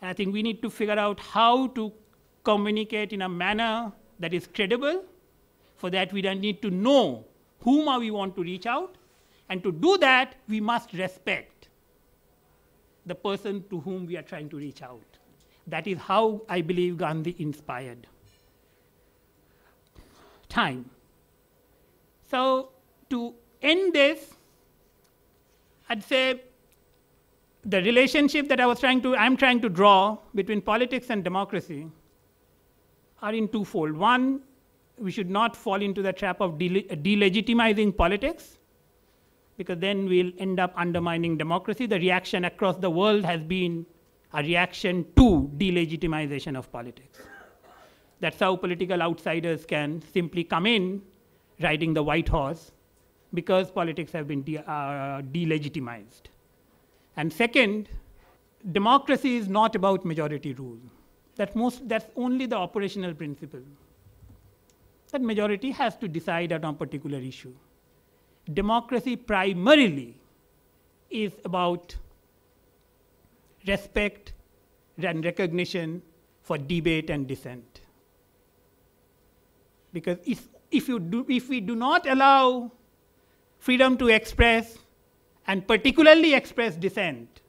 I think we need to figure out how to communicate in a manner that is credible. For that, we don't need to know whom are we want to reach out. And to do that, we must respect the person to whom we are trying to reach out. That is how I believe Gandhi inspired. Time. So, to end this, I'd say the relationship that I was trying to, I'm trying to draw between politics and democracy are in twofold. One, we should not fall into the trap of delegitimizing politics, because then we'll end up undermining democracy. The reaction across the world has been a reaction to delegitimization of politics. That's how political outsiders can simply come in riding the white horse because politics have been de uh, delegitimized. And second, democracy is not about majority rule. That most, that's only the operational principle. That majority has to decide on a particular issue. Democracy primarily is about respect and recognition for debate and dissent. Because if, if, you do, if we do not allow freedom to express and particularly express dissent,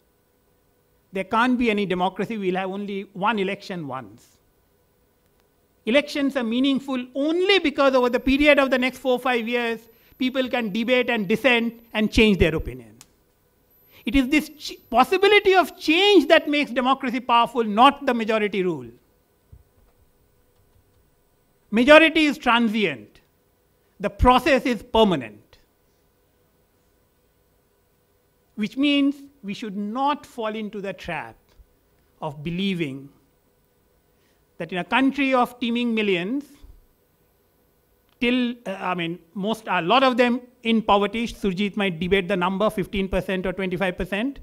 there can't be any democracy. We'll have only one election once. Elections are meaningful only because over the period of the next four or five years, people can debate and dissent and change their opinion. It is this possibility of change that makes democracy powerful, not the majority rule. Majority is transient. The process is permanent. Which means we should not fall into the trap of believing that in a country of teeming millions, till, uh, I mean, most, a lot of them in poverty, Surjit might debate the number 15% or 25%,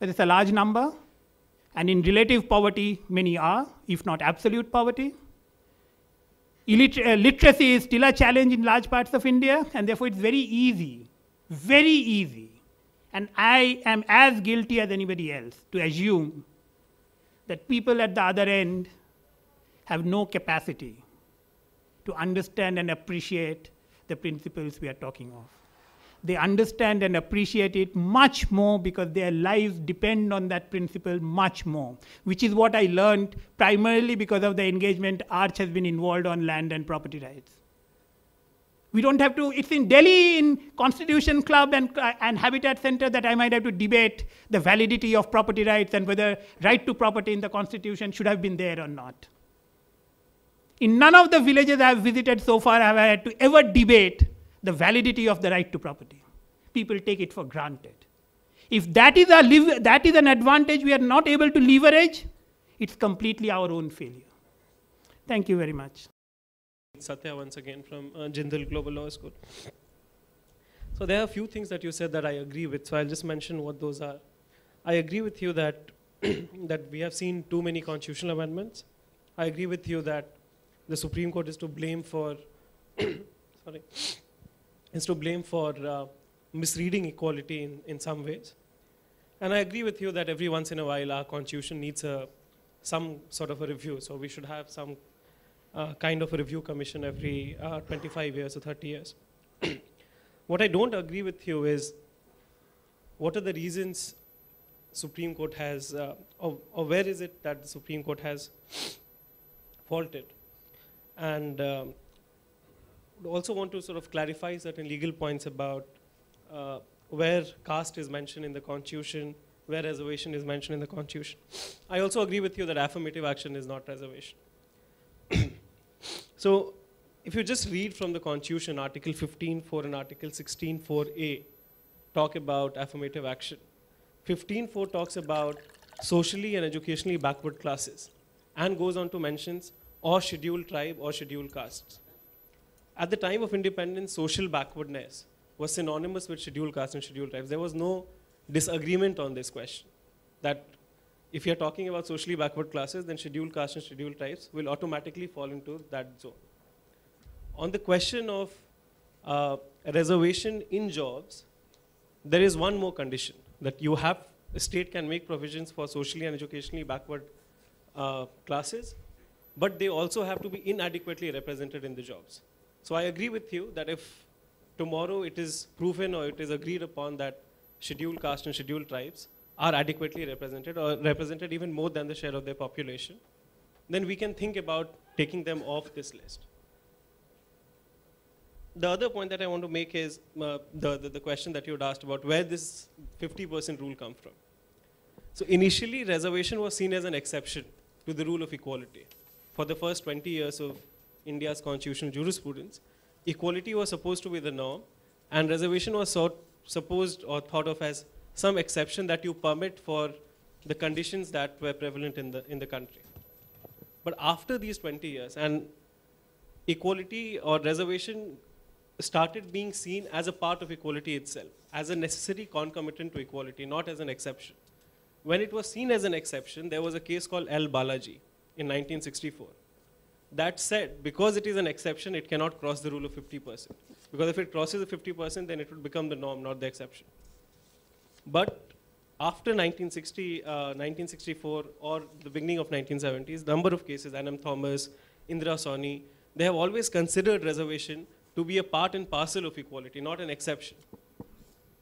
but it's a large number. And in relative poverty, many are, if not absolute poverty. Uh, literacy is still a challenge in large parts of India, and therefore it's very easy, very easy and I am as guilty as anybody else to assume that people at the other end have no capacity to understand and appreciate the principles we are talking of. They understand and appreciate it much more because their lives depend on that principle much more, which is what I learned primarily because of the engagement Arch has been involved on land and property rights. We don't have to, it's in Delhi in Constitution Club and, uh, and Habitat Center that I might have to debate the validity of property rights and whether right to property in the Constitution should have been there or not. In none of the villages I have visited so far have I had to ever debate the validity of the right to property. People take it for granted. If that is, a that is an advantage we are not able to leverage, it's completely our own failure. Thank you very much. Satya once again from uh, Jindal Global Law School. So there are a few things that you said that I agree with, so I'll just mention what those are. I agree with you that, that we have seen too many constitutional amendments. I agree with you that the Supreme Court is to blame for, sorry, is to blame for uh, misreading equality in, in some ways. And I agree with you that every once in a while our constitution needs a, some sort of a review. So we should have some uh, kind of a review commission every uh, 25 years or 30 years. what I don't agree with you is what are the reasons Supreme Court has, uh, or, or, where is it that the Supreme Court has faulted? And um, also want to sort of clarify certain legal points about uh, where caste is mentioned in the Constitution, where reservation is mentioned in the Constitution. I also agree with you that affirmative action is not reservation. So if you just read from the Constitution, Article 15.4 and Article 16.4a talk about affirmative action. 15.4 talks about socially and educationally backward classes and goes on to mentions or scheduled tribe or scheduled castes. At the time of independence, social backwardness was synonymous with scheduled castes and scheduled tribes. There was no disagreement on this question. That if you're talking about socially backward classes, then scheduled castes and scheduled tribes will automatically fall into that zone. On the question of uh, reservation in jobs, there is one more condition that you have, the state can make provisions for socially and educationally backward uh, classes, but they also have to be inadequately represented in the jobs. So I agree with you that if tomorrow it is proven or it is agreed upon that scheduled caste and scheduled tribes are adequately represented or represented even more than the share of their population, then we can think about taking them off this list. The other point that I want to make is uh, the, the, the question that you had asked about where this 50% rule come from. So initially, reservation was seen as an exception to the rule of equality. For the first 20 years of India's constitutional jurisprudence, equality was supposed to be the norm, and reservation was sort, supposed or thought of as some exception that you permit for the conditions that were prevalent in the, in the country. But after these 20 years, and equality or reservation started being seen as a part of equality itself, as a necessary concomitant to equality, not as an exception. When it was seen as an exception, there was a case called L. Balaji in 1964. That said, because it is an exception, it cannot cross the rule of 50%. Because if it crosses the 50%, then it would become the norm, not the exception. But after 1960, uh, 1964 or the beginning of 1970s, number of cases, N.M. Thomas, Indira Sawhney, they have always considered reservation to be a part and parcel of equality, not an exception.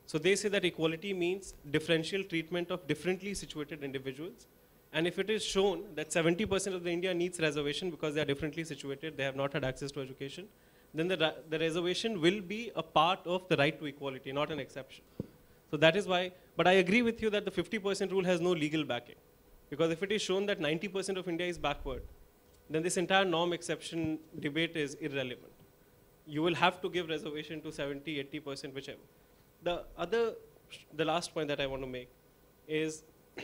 So they say that equality means differential treatment of differently situated individuals. And if it is shown that 70% of the India needs reservation because they are differently situated, they have not had access to education, then the, the reservation will be a part of the right to equality, not an exception. So that is why, but I agree with you that the 50% rule has no legal backing. Because if it is shown that 90% of India is backward, then this entire norm exception debate is irrelevant. You will have to give reservation to 70, 80%, whichever. The other, the last point that I want to make is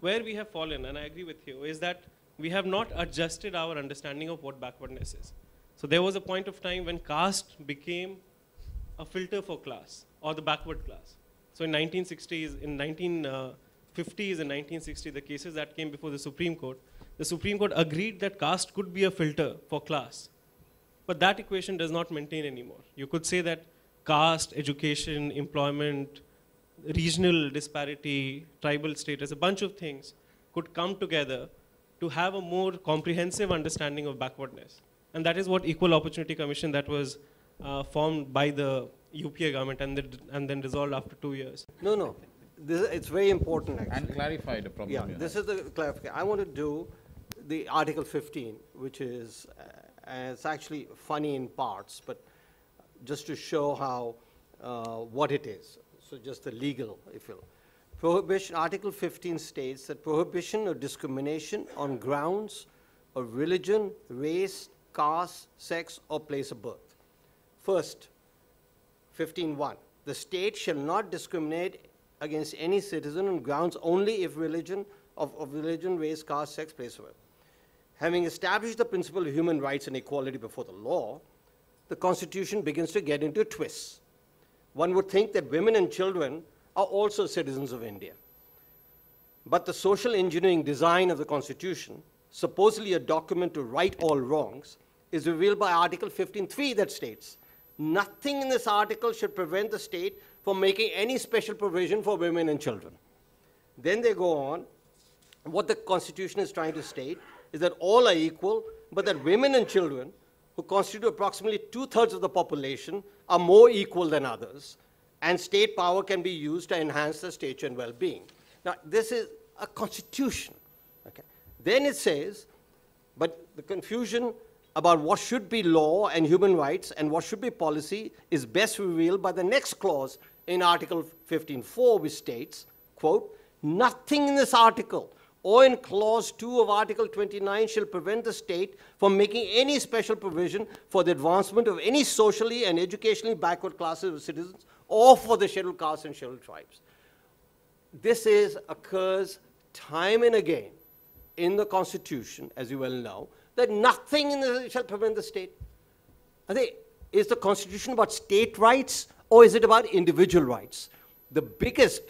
where we have fallen, and I agree with you, is that we have not adjusted our understanding of what backwardness is. So there was a point of time when caste became a filter for class or the backward class. So in 1960s, in 1950s uh, and 1960s, the cases that came before the Supreme Court, the Supreme Court agreed that caste could be a filter for class. But that equation does not maintain anymore. You could say that caste, education, employment, regional disparity, tribal status, a bunch of things could come together to have a more comprehensive understanding of backwardness. And that is what Equal Opportunity Commission that was uh, formed by the UPA government and, the, and then dissolved after two years. No, no. This, it's very important, actually. And clarify the problem. Yeah, you this have. is the clarification. I want to do the Article 15, which is, uh, it's actually funny in parts, but just to show how, uh, what it is. So just the legal, if you will. Prohibition, Article 15 states that prohibition of discrimination on grounds of religion, race, caste, sex, or place of birth. First, 15.1, the state shall not discriminate against any citizen on grounds only if religion, of, of religion, race, caste, sex, place of birth. Having established the principle of human rights and equality before the law, the Constitution begins to get into twists. One would think that women and children are also citizens of India. But the social engineering design of the Constitution, supposedly a document to right all wrongs, is revealed by Article 15.3 that states, nothing in this article should prevent the state from making any special provision for women and children. Then they go on, what the Constitution is trying to state is that all are equal, but that women and children, who constitute approximately two-thirds of the population, are more equal than others, and state power can be used to enhance their stature and well-being. Now, this is a constitution. Okay. Then it says, but the confusion about what should be law and human rights and what should be policy is best revealed by the next clause in Article 15.4, which states, quote, nothing in this article or in clause 2 of Article 29 shall prevent the state from making any special provision for the advancement of any socially and educationally backward classes of citizens or for the scheduled castes and scheduled tribes. this is, occurs time and again in the Constitution, as you well know, that nothing in the, shall prevent the state. Think, is the Constitution about state rights or is it about individual rights? The biggest,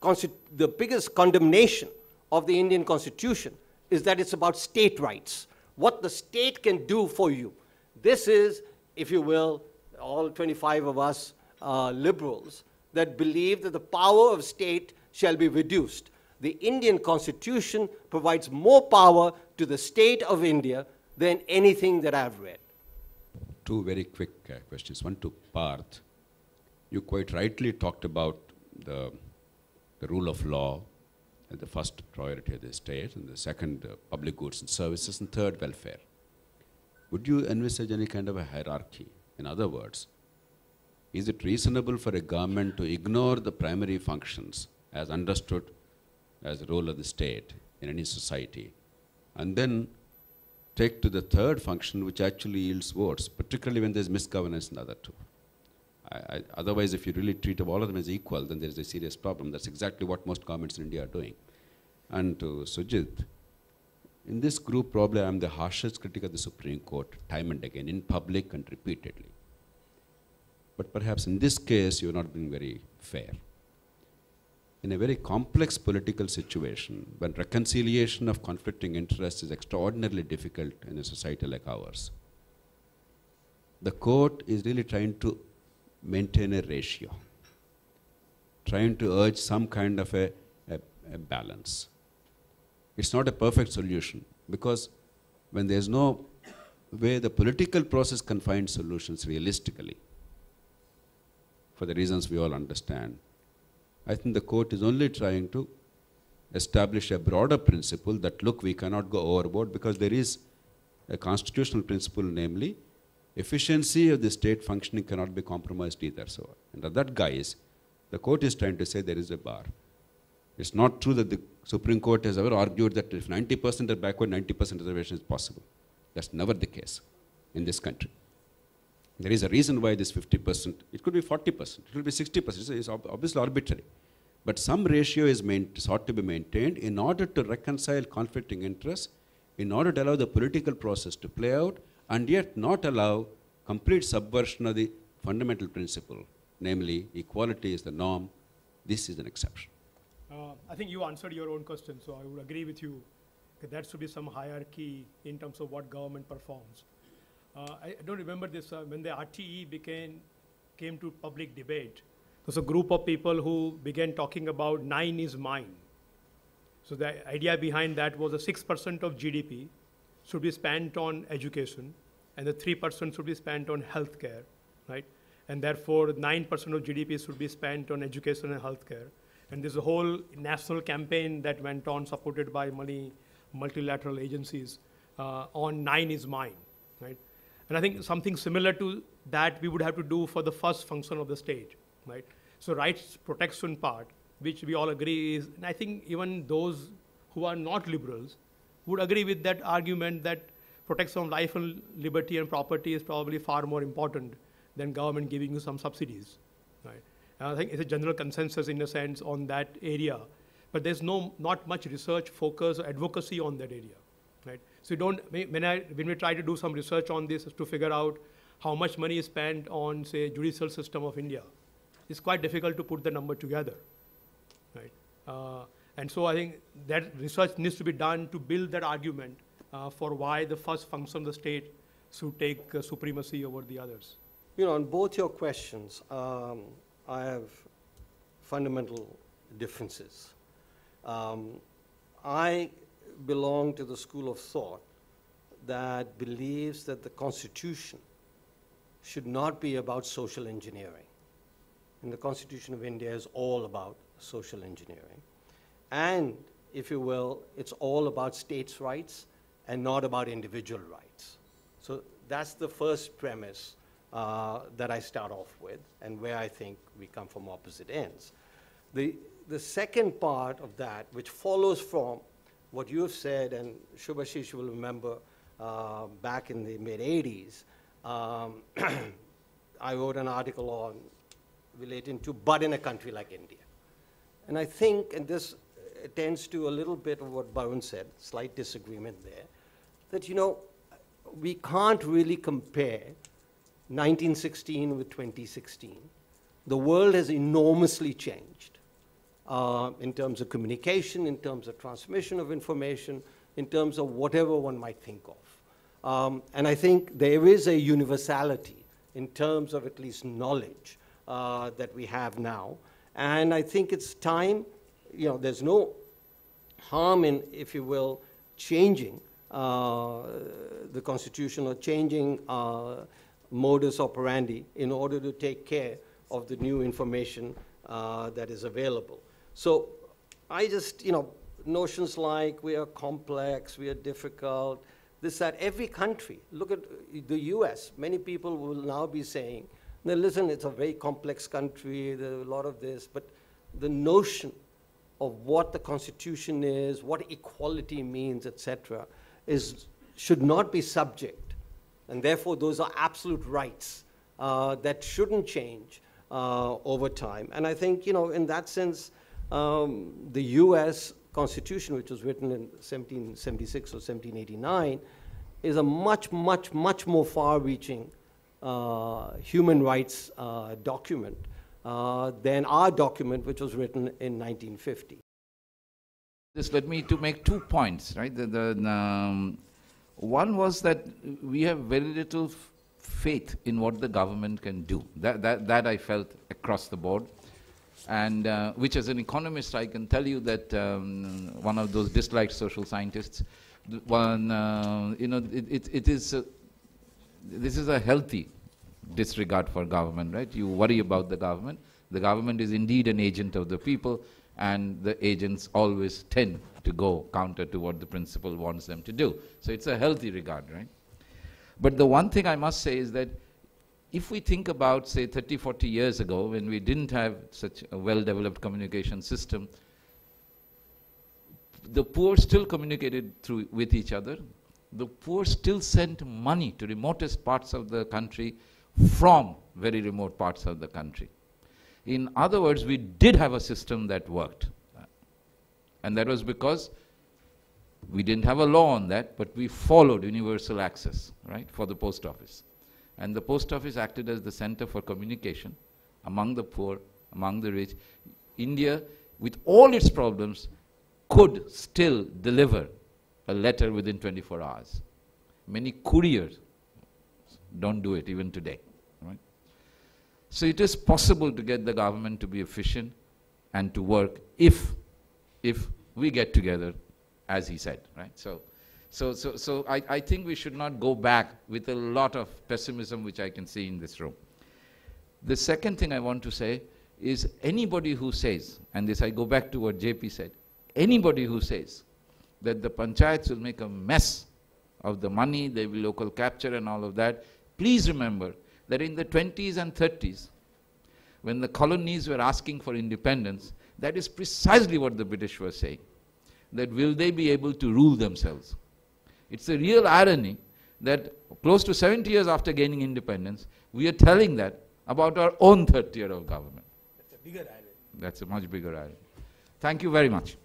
the biggest condemnation of the Indian Constitution is that it's about state rights, what the state can do for you. This is, if you will, all 25 of us uh, liberals that believe that the power of state shall be reduced. The Indian Constitution provides more power to the state of India than anything that I've read. Two very quick uh, questions. One to Parth. You quite rightly talked about the, the rule of law as the first priority of the state, and the second, uh, public goods and services, and third, welfare. Would you envisage any kind of a hierarchy? In other words, is it reasonable for a government to ignore the primary functions as understood as the role of the state in any society and then take to the third function which actually yields votes, particularly when there's misgovernance in the other two? I, I, otherwise, if you really treat all of them as equal, then there's a serious problem. That's exactly what most governments in India are doing. And to Surjit, in this group, probably I'm the harshest critic of the Supreme Court, time and again, in public and repeatedly. But perhaps in this case, you're not being very fair. In a very complex political situation, when reconciliation of conflicting interests is extraordinarily difficult in a society like ours, the court is really trying to maintain a ratio, trying to urge some kind of a, a, a balance. It's not a perfect solution because when there's no way the political process can find solutions realistically, for the reasons we all understand. I think the court is only trying to establish a broader principle that, look, we cannot go overboard because there is a constitutional principle, namely, efficiency of the state functioning cannot be compromised either. So, under that guise, the court is trying to say there is a bar. It's not true that the Supreme Court has ever argued that if 90% are backward, 90% reservation is possible. That's never the case in this country. There is a reason why this 50%, it could be 40%, it could be 60%, it's obviously arbitrary. But some ratio is sought to be maintained in order to reconcile conflicting interests, in order to allow the political process to play out, and yet not allow complete subversion of the fundamental principle, namely equality is the norm, this is an exception. Uh, I think you answered your own question, so I would agree with you that there should be some hierarchy in terms of what government performs. Uh, I don't remember this, uh, when the RTE became, came to public debate, there was a group of people who began talking about nine is mine. So the idea behind that was a 6% of GDP should be spent on education, and the 3% should be spent on healthcare, right? And therefore, 9% of GDP should be spent on education and healthcare. And there's a whole national campaign that went on, supported by many multilateral agencies, uh, on nine is mine, right? And I think something similar to that we would have to do for the first function of the state, right? So rights protection part, which we all agree is, and I think even those who are not liberals would agree with that argument that protection of life and liberty and property is probably far more important than government giving you some subsidies, right? And I think it's a general consensus in a sense on that area, but there's no not much research, focus, or advocacy on that area, right? So don't, when, I, when we try to do some research on this to figure out how much money is spent on, say, judicial system of India, it's quite difficult to put the number together, right? Uh, and so I think that research needs to be done to build that argument uh, for why the first function of the state should take uh, supremacy over the others. You know, on both your questions, um, I have fundamental differences. Um, I belong to the school of thought that believes that the Constitution should not be about social engineering. And the Constitution of India is all about social engineering. And, if you will, it's all about states' rights and not about individual rights. So that's the first premise uh, that I start off with and where I think we come from opposite ends. The, the second part of that, which follows from what you have said, and Subhashis will remember uh, back in the mid 80s, um, I wrote an article on relating to but in a country like India. And I think, and this tends to a little bit of what Barun said, slight disagreement there, that, you know, we can't really compare 1916 with 2016. The world has enormously changed uh, in terms of communication, in terms of transmission of information, in terms of whatever one might think of. Um, and I think there is a universality in terms of at least knowledge uh, that we have now. And I think it's time, you know, there's no harm in, if you will, changing uh, the Constitution or changing uh, modus operandi in order to take care of the new information uh, that is available. So I just, you know, notions like we are complex, we are difficult, this, that, every country, look at the US, many people will now be saying, now listen, it's a very complex country, there's a lot of this, but the notion of what the Constitution is, what equality means, etc., is should not be subject, and therefore those are absolute rights uh, that shouldn't change uh, over time. And I think, you know, in that sense, um, the U.S. Constitution, which was written in 1776 or 1789, is a much, much, much more far-reaching uh, human rights uh, document uh, than our document, which was written in 1950. This led me to make two points, right? The, the, um, one was that we have very little faith in what the government can do. That, that, that I felt across the board. And uh, which, as an economist, I can tell you that um, one of those disliked social scientists, one, uh, you know, it, it, it is, a, this is a healthy disregard for government, right? You worry about the government. The government is indeed an agent of the people, and the agents always tend to go counter to what the principal wants them to do. So it's a healthy regard, right? But the one thing I must say is that if we think about, say, 30, 40 years ago, when we didn't have such a well-developed communication system, the poor still communicated through, with each other. The poor still sent money to remotest parts of the country from very remote parts of the country. In other words, we did have a system that worked. And that was because we didn't have a law on that, but we followed universal access, right, for the post office. And the post office acted as the center for communication among the poor, among the rich. India, with all its problems, could still deliver a letter within 24 hours. Many couriers don't do it even today. Right? So it is possible to get the government to be efficient and to work if, if we get together, as he said. Right? So, so, so, so I, I think we should not go back with a lot of pessimism which I can see in this room. The second thing I want to say is anybody who says, and this I go back to what JP said, anybody who says that the panchayats will make a mess of the money, they will local capture and all of that, Please remember that in the 20s and 30s, when the colonies were asking for independence, that is precisely what the British were saying. That will they be able to rule themselves? It's a real irony that close to 70 years after gaining independence, we are telling that about our own third tier of government. That's a bigger irony. That's a much bigger irony. Thank you very much.